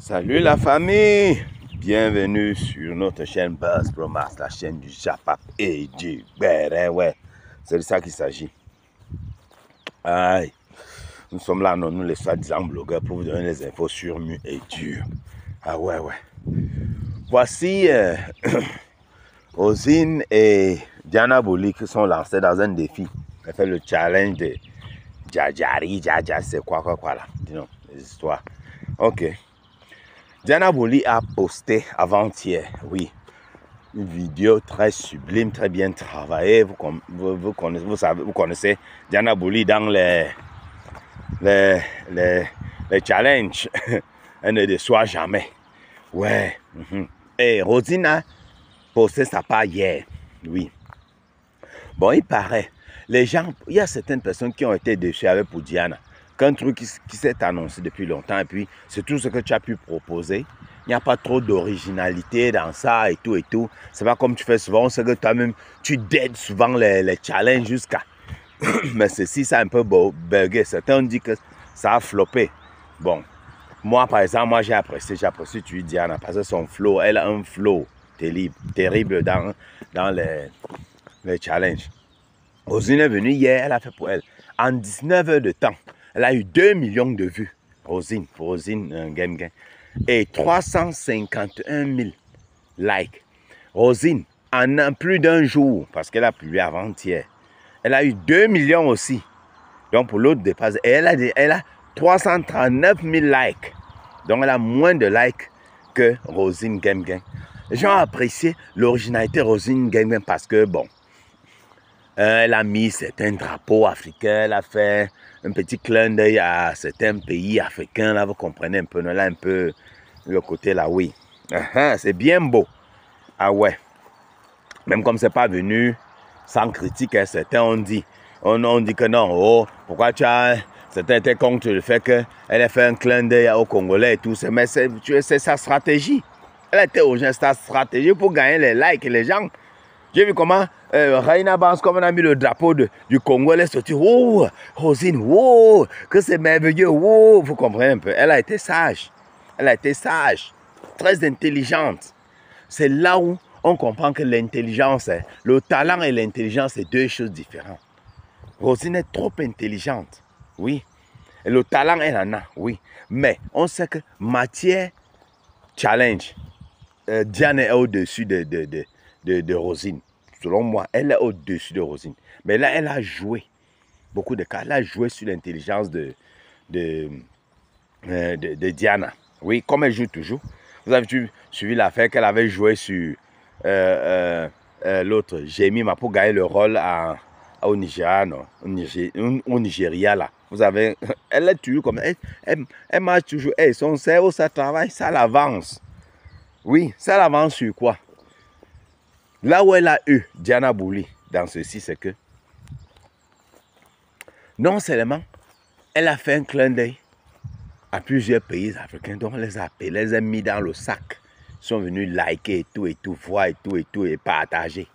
Salut la famille Bienvenue sur notre chaîne Buzz Promas, la chaîne du Japap et du Béret, ouais. C'est de ça qu'il s'agit. Aïe. Nous sommes là, non, nous les soi-disant blogueurs, pour vous donner les infos sur Mu et dur. Ah ouais, ouais. Voici euh, Ozine et Diana Boli qui sont lancés dans un défi. Elle fait le challenge de Djadjari, Djadja, c'est quoi, quoi, quoi là. Dis-nous, les histoires. Ok. Diana Boli a posté avant-hier, oui, une vidéo très sublime, très bien travaillée. Vous, connaissez, Diana Boli dans les, les, les, challenges. Elle ne déçoit jamais. Ouais. mhm. Et Rosine a posté sa part hier, oui. Bon, il paraît, les gens, il y a certaines personnes qui ont été déçues avec pour Diana. Qu'un truc qui, s'est annoncé depuis longtemps, et puis c'est tout ce que tu as pu proposer. Il n'y a pas trop d'originalité dans ça et tout et tout. C'est pas comme tu fais souvent, c'est que toi-même, tu deades souvent les, challenges jusqu'à. Mais ceci, ça a un peu bu- bugué. Certains dit que ça a floppé. Bon, moi, par exemple, moi, j'ai apprécié, j'ai apprécié tu Diana parce que son flow, elle a un flow terrible, terrible dans, dans les, les challenges. Rosine est venue hier, elle a fait pour elle. En 19 heures de temps, elle a eu 2 millions de vues. Rosine, Rosine euh, Game Game. Et 351 000 likes. Rosine, en un- plus d'un jour, parce qu'elle a publié avant-hier, elle a eu 2 millions aussi. Donc pour l'autre dépasse. Et elle a, elle a 339 000 likes. Donc elle a moins de likes que Rosine Game Game. Les gens ont apprécié l'originalité Rosine Game Game parce que, bon, euh, elle a mis certains drapeaux africains, elle a fait un petit clin d'œil à certains pays africains, là, vous comprenez un peu, là, un peu, le côté là, oui. C'est bien beau. Ah ouais. Même comme c'est pas venu sans critique, hein, certains ont dit, on, on dit que non, oh, pourquoi tu as, certains étaient contre le fait qu'elle ait fait un clin d'œil aux Congolais et tout, ça, mais c'est sa stratégie. Elle était au c'est sa stratégie pour gagner les likes et les gens. J'ai vu comment euh, Raina Bans, comme on a mis le drapeau du Congo, elle est sortie. Oh, Rosine, oh, que c'est merveilleux. Oh, vous comprenez un peu. Elle a été sage. Elle a été sage. Très intelligente. C'est là où on comprend que l'intelligence, le talent et l'intelligence, c'est deux choses différentes. Rosine est trop intelligente. Oui. Le talent, elle en a. Oui. Mais on sait que matière challenge, euh, Diane est au-dessus de, de, de, de, Rosine. Selon moi, elle est au-dessus de Rosine. Mais là, elle a joué beaucoup de cas. Elle a joué sur l'intelligence de, euh, Diana. Oui, comme elle joue toujours. Vous avez suivi l'affaire qu'elle avait joué sur euh, euh, l'autre, Jamie Ma, pour gagner le rôle à, au Nigeria, là. Vous avez, elle est toujours comme, elle, elle, marche toujours, hey, son cerveau, ça travaille, ça l'avance. Oui, ça l'avance sur quoi? Là où elle a eu Diana Bouli dans ceci, c'est que non seulement elle a fait un clin d'œil à plusieurs pays africains, donc elle les a les a mis dans le sac. Ils sont venus liker et tout, et tout, voir et tout, et tout, et partager.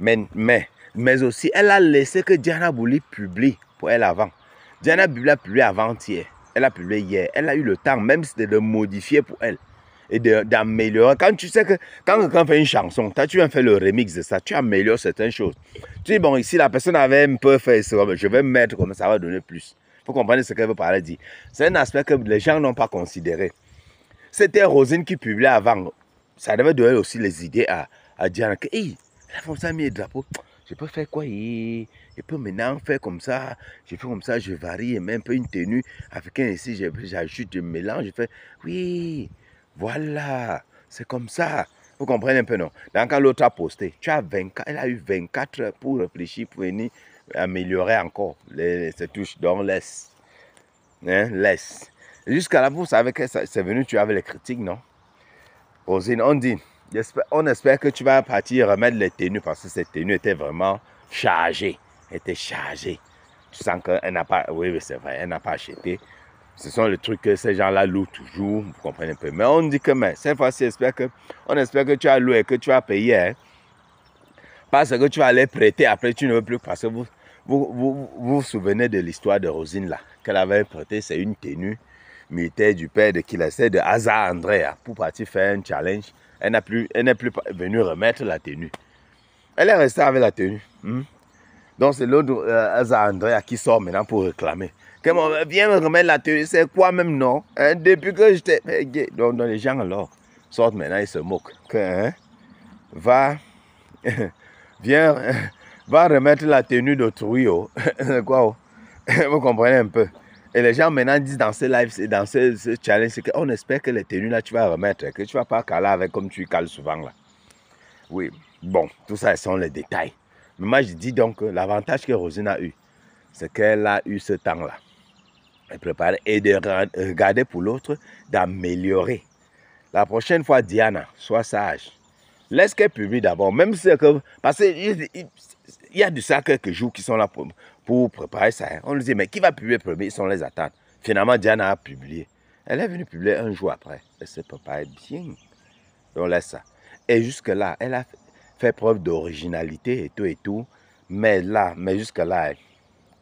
Mais, mais, aussi, elle a laissé que Diana Bouli publie pour elle avant. Diana Bouli a publié avant-hier. Elle a publié hier. Elle a eu le temps, même de modifier pour elle et d'améliorer. Quand tu sais que quand quelqu'un fait une chanson, toi, tu viens faire le remix de ça, tu améliores certaines choses. Tu dis, bon, ici, la personne avait un peu fait ça, je vais mettre comme ça, va donner plus. Faut comprendre ce qu'elle veut parler dire. C'est un aspect que les gens n'ont pas considéré. C'était Rosine qui publiait avant. Ça devait donner aussi les idées à, à Diana. Que, hey, la femme ça a mis le drapeau. Je peux faire quoi? Je peux maintenant faire comme ça. Je fais comme ça, je varie. Même un peu une tenue africaine ici, j'ajoute, je mélange. Je fais, oui, voilà, c'est comme ça. Vous comprenez un peu, non? Donc, quand l'autre a posté, tu as 24, elle a eu 24 heures pour réfléchir, pour venir améliorer encore les, ces touches. Donc, laisse. Hein, laisse. Jusqu'à là, vous savez que c'est venu, tu avais les critiques, non? Rosine, on dit, on espère que tu vas partir remettre les tenues parce que cette tenue était vraiment chargée. Elle était chargée. Tu sens qu'elle n'a pas, oui, c'est vrai, elle n'a pas acheté. Ce sont les trucs que ces gens-là louent toujours, vous comprenez un peu. Mais on dit que, mais, cette fois-ci, on espère que tu as loué que tu as payé. Hein. Parce que tu vas aller prêter, après tu ne veux plus, parce que vous vous souvenez de l'histoire de Rosine là, qu'elle avait prêté, c'est une tenue militaire du père de c'est de Asa Andrea, pour partir faire un challenge. Elle n'est plus venue remettre la tenue. Elle est restée avec la tenue. Hmm? Donc c'est l'autre euh, Asa Andrea qui sort maintenant pour réclamer. Que viens me remettre la tenue, c'est quoi même non? Hein? Depuis que j'étais Donc, donc, les gens alors sortent maintenant, ils se moquent. Que, hein? Va, viens, va remettre la tenue d'autrui. Oh. quoi? Vous comprenez un peu? Et les gens maintenant disent dans ces lives, dans ce, ce challenge, c'est qu'on espère que les tenues là, tu vas remettre, que tu vas pas caler avec comme tu cales souvent là. Oui, bon, tout ça, ce sont les détails. Mais moi, je dis donc que l'avantage que Rosine a eu, c'est qu'elle a eu ce temps-là. Elle prépare et de regarder pour l'autre, d'améliorer. La prochaine fois, Diana, sois sage. Laisse qu'elle publie d'abord, même si que. Parce qu'il y a du ça quelques jours qui sont là pour, préparer ça. Hein. On lui dit, mais qui va publier premier Ils sont les attentes. Finalement, Diana a publié. Elle est venue publier un jour après. Elle s'est préparée bien. On laisse ça. Et jusque-là, elle a fait preuve d'originalité et tout et tout. Mais là, mais jusque-là,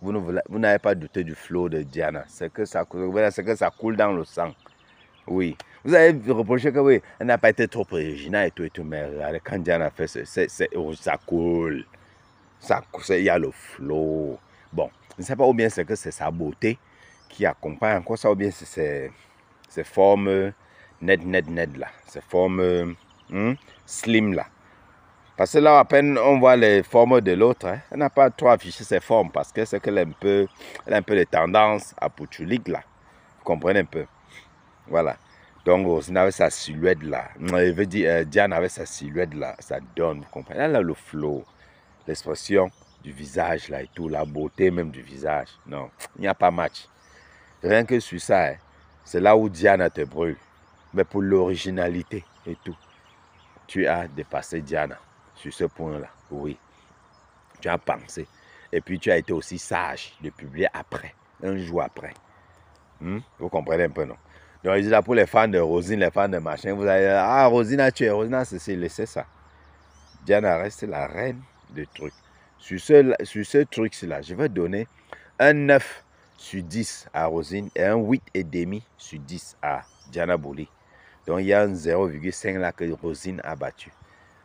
vous n'avez pas douté du flow de Diana. C'est que, ça, que ça coule dans le sang. Oui. Vous avez reproché que oui, elle n'a pas été trop originale et tout et tout. Mais quand Diana fait ça, ça coule. Ça, il y a le flow. Bon, je ne sais pas ou bien c'est que c'est sa beauté qui accompagne encore ça, ou bien c'est ces formes net, net, net là, ces formes hmm, slim là. Parce que là, à peine on voit les formes de l'autre, hein, elle n'a pas trop affiché ses formes parce que c'est qu'elle a un peu, a un peu de tendance à pouchulique là. Vous comprenez un peu? Voilà. Donc, on avait sa silhouette là. Je veux dire, euh, Diane avait sa silhouette là. Ça donne, vous comprenez? Elle a le flow, l'expression du visage là et tout, la beauté même du visage. Non, il n'y a pas match. Rien que sur ça, hein, c'est là où Diana te brûle. Mais pour l'originalité et tout, tu as dépassé Diana sur ce point-là. Oui, tu as pensé. Et puis tu as été aussi sage de publier après, un jour après. Hmm? Vous comprenez un peu, non? Donc, là pour les fans de Rosine, les fans de machin, vous allez ah, Rosine a tué, Rosine a cessé, laissez ça. Diana reste la reine des trucs. Sur ce, sur ce truc-là, je vais donner un 9 sur 10 à Rosine et un 8,5 sur 10 à Diana Bouli. Donc il y a un 0,5 là que Rosine a battu.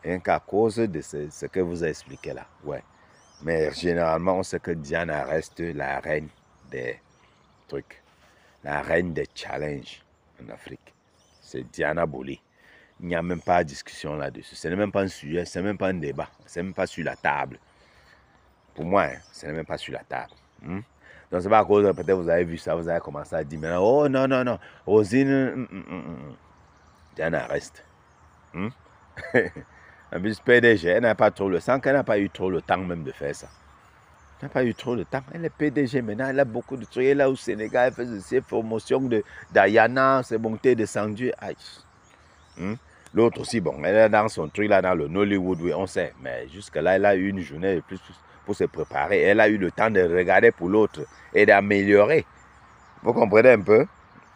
Rien qu'à cause de ce, que vous avez expliqué là. Ouais. Mais généralement, on sait que Diana reste la reine des trucs. La reine des challenges en Afrique. C'est Diana Bouli. Il n'y a même pas de discussion là-dessus. Ce n'est même pas un sujet, ce n'est même pas un débat. Ce n'est même pas sur la table. Pour moi, hein, ce n'est même pas sur la table. Hmm? Donc, c'est pas à cause, peut-être vous avez vu ça, vous avez commencé à dire maintenant, oh non, non, non, Rosine, Diana reste. Hmm? en plus, PDG, elle n'a pas trop le sang, qu'elle n'a pas eu trop le temps même de faire ça. Elle n'a pas eu trop le temps. Elle est PDG maintenant, elle a beaucoup de trucs. Elle est là au Sénégal, elle fait ses promotions de Diana, ses montées descendues. Hmm? L'autre aussi, bon, elle est dans son truc là, dans le Nollywood, oui, on sait. Mais jusque-là, elle a eu une journée de plus, plus pour se préparer. Elle a eu le temps de regarder pour l'autre et d'améliorer. Vous comprenez un peu?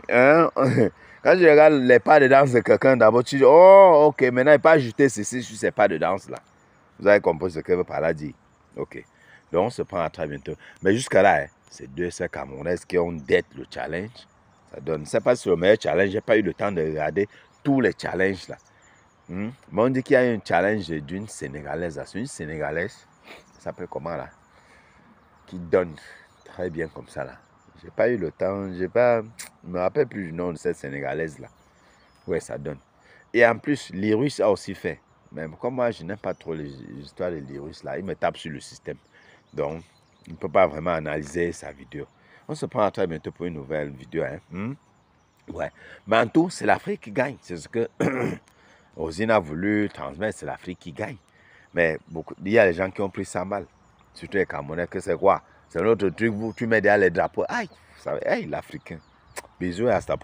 Hein? Quand je regarde les pas de danse de quelqu'un, d'abord tu dis, oh, ok, maintenant il pas ajouter ceci sur ces pas de danse là. Vous avez compris ce que veut par là dire. Ok. Donc on se prend à très bientôt. Mais jusqu'à là, hein, c'est deux sœurs camerounaises qui ont dette le challenge. Ça donne. C'est pas sur le meilleur challenge. J'ai pas eu le temps de regarder tous les challenges là. Hmm? Mais on dit qu'il y a un challenge d'une Sénégalaise. C'est une Sénégalaise s'appelle comment là? Qui donne très bien comme ça là. J'ai pas eu le temps, j'ai pas, je me rappelle plus du nom de cette Sénégalaise là. Ouais, ça donne. Et en plus, l'Irus a aussi fait. Même comme moi, je n'aime pas trop les histoires de l'Irus là, il me tape sur le système. Donc, il ne peut pas vraiment analyser sa vidéo. On se prend à très bientôt pour une nouvelle vidéo. Hein? Hmm? Ouais. Mais en tout, c'est l'Afrique qui gagne. C'est ce que Rosine a voulu transmettre, c'est l'Afrique qui gagne. Mais beaucoup, il y a des gens qui ont pris ça mal. Surtout les Camerounais, que c'est quoi? C'est un autre truc, vous, tu mets derrière les drapeaux. Aïe, vous savez, aïe, l'Africain. beijo é hasta.